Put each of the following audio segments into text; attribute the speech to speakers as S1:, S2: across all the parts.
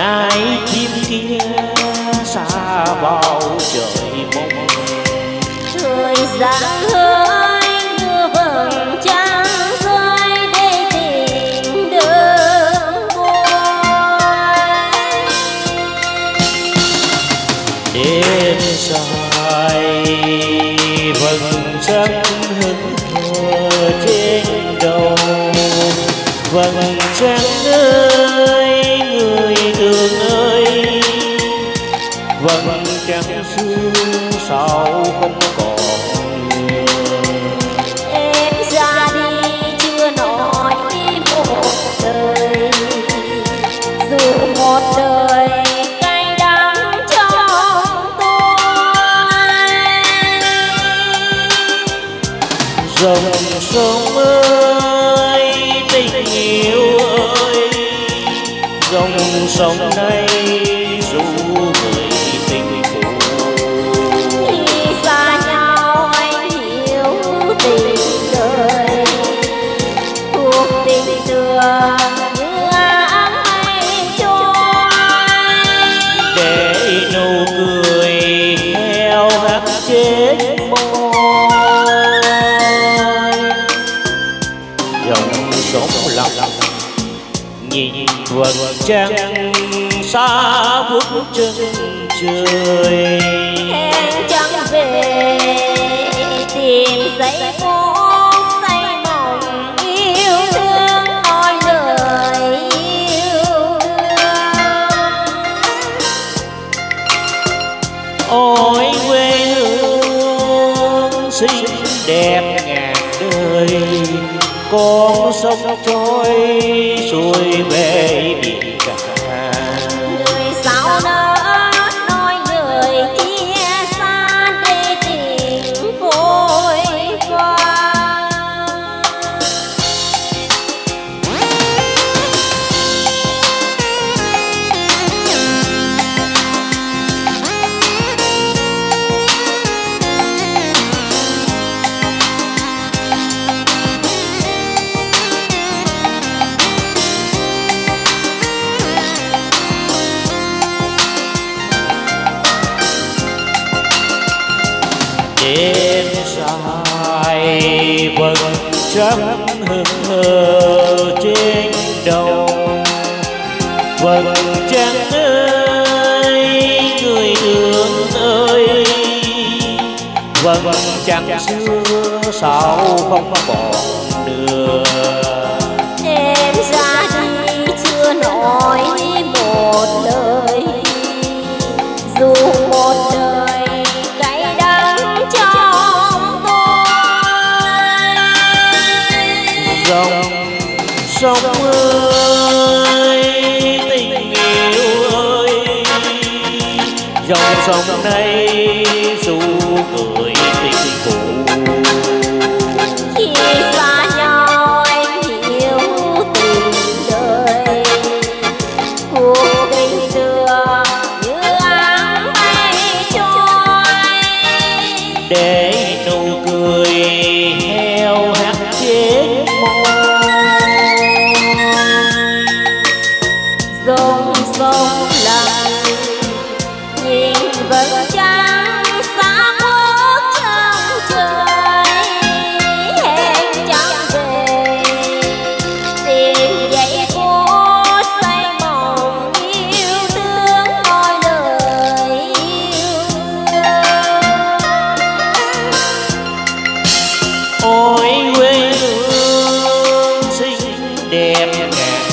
S1: nay chim kia xa vào trời mông.
S2: Trời gian
S1: hương sao không còn
S2: em ra đi chưa nói một lời. Dù một đời cay đắng trong tôi.
S1: Dòng sông ơi tình yêu ơi. Dòng sông này vầng trăng xa bước chân trời.
S2: Em chẳng về tìm giấy ngón say mộng yêu thương nói lời yêu thương.
S1: Ôi quê hương xinh đẹp con sông trôi xuôi về biển. Đêm dài vầng trắng hững hờ trên đầu. Vầng trắng ơi, người đường ơi. Vầng trắng xưa sao không còn dòng sông nay dù cười tình cũ.
S2: khi xa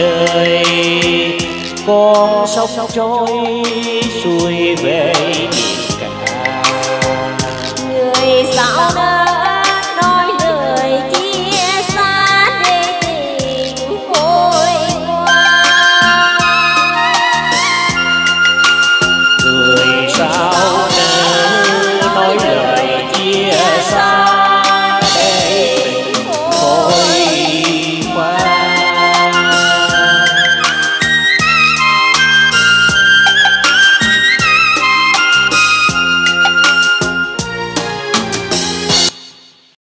S1: đời. Con sông trôi xuôi về biển